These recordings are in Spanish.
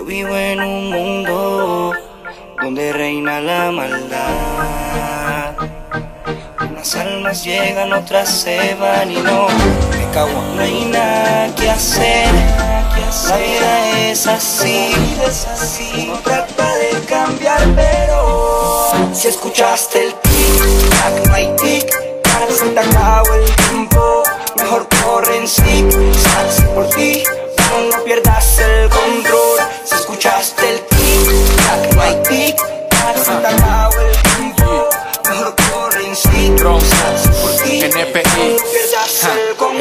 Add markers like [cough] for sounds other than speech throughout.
vivo en un mundo donde reina la maldad. Unas almas llegan, otras se van y no me cago. No hay nada que hacer, la vida es así. Uno trata de cambiar, pero si escuchaste el tic-tac, no hay tic-tac, se te acabó el tiempo. Mejor corre en zig-zag ti NPI Escúchala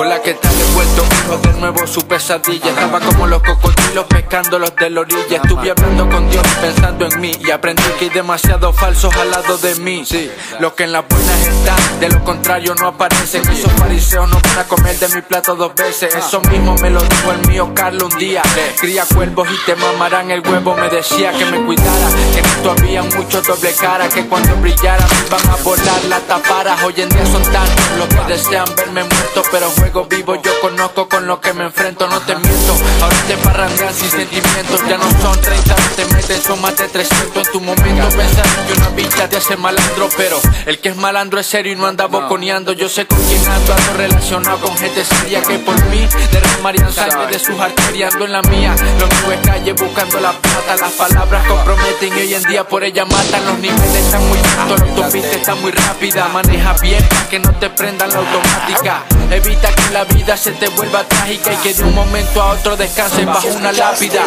Hola, ¿qué tal? He vuelto hijo de nuevo su pesadilla. Estaba como los cocodrilos pescándolos de la orilla. Estuve hablando con Dios pensando en mí. Y aprendí que hay demasiados falsos al lado de mí. Sí, los que en las buenas están De lo contrario no aparecen. Esos fariseos no van a comer de mi plato dos veces. Eso mismo me lo dijo el mío Carlos un día. Cría cuervos y te mamarán el huevo. Me decía que me cuidara Que en esto había mucho doble cara Que cuando brillara me iban a volar las taparas. Hoy en día son tantos los que desean verme muerto Pero juego vivo, yo conozco con lo que me enfrento No te miento, ahora te parrandean sin sentimientos Ya no son 30, te meten, son más de 300 En tu momento pensar que una bicha te hace malandro Pero el que es malandro es serio y no anda boconeando. Yo sé con quién ando, ando relacionado con gente seria Que por mí derramarían sangre de sus arterias. En la mía Lo mío es calle buscando la plata. Las palabras comprometen y hoy en día por ella matan. Los niveles están muy altos, la autopista está muy rápida. Maneja bien que no te prendan la automática. Evita que la vida se te vuelva trágica Y que de un momento a otro descanses bajo una lápida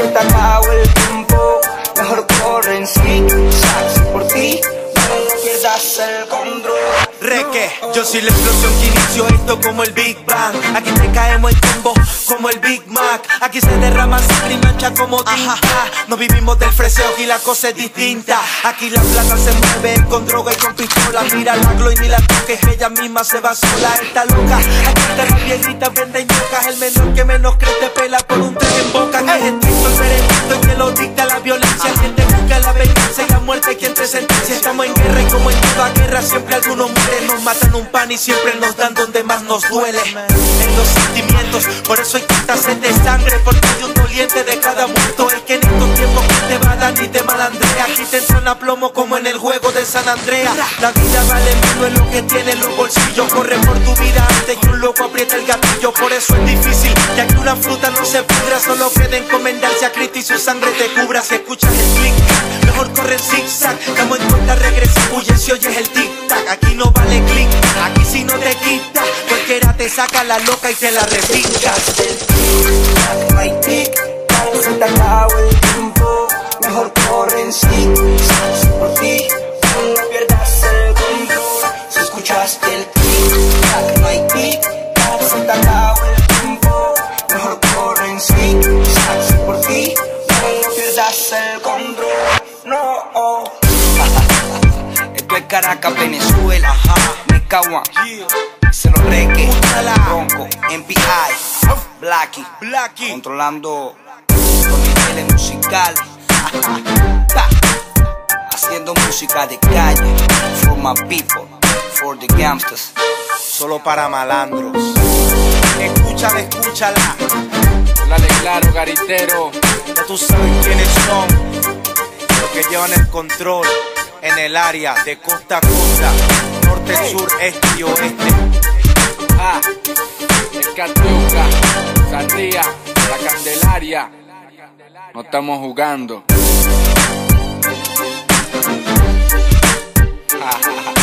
se te acabó el tiempo. Mejor corre en zig-zag por ti. No pierdas el control. Reque, yo soy la explosión que inició esto como el Big Bang. Aquí te caemos el combo como el Big Mac. Aquí se derrama sangre y mancha como tinta. No vivimos del freseo y la cosa es distinta. Aquí la plata se mueve con droga y con pistola. Mira la glow y ni la toques, ella misma se va sola. Está loca, aquí está la piedrita, venden yocas El menor que menos cree siempre algunos mueren nos matan un pan y siempre nos dan donde más nos duele. En los sentimientos, por eso hay tanta sed de sangre Porque hay un doliente de cada muerto Es que en estos tiempos te va a dar ni te malandrea Aquí te entran a plomo como en el juego de San Andrea. La vida vale menos en lo que tiene los bolsillos. Corre por tu vida antes que un loco aprieta el gatillo. Por eso es difícil, ya que una fruta no se pudra. Solo queda encomendarse a Cristo y su sangre te cubra. Si escuchas el clic, mejor corre en zigzag. Damos en cuenta regresiva, huye si oyes el tic la loca y te la tic-tac, se te acabó el tiempo Mejor corre en zig-zag por ti No pierdas el control Si escuchaste el tic-tac No hay tic-tac, se te acabó el tiempo. Mejor corre en zig-zag por ti No pierdas el control. No [laughs] Esto es Caracas, Venezuela Mecawan Se lo reque Blacky Blacky. Controlando los niveles musicales. Haciendo música de calle. For my people For the gangsters. Solo para malandros. Escúchala, escúchala. Dale claro, garitero. Ya tú sabes quiénes son. Los que llevan el control En el área de costa a costa. Norte, sur, este y oeste. Ah, el Sandía, la Candelaria. No estamos jugando [laughs]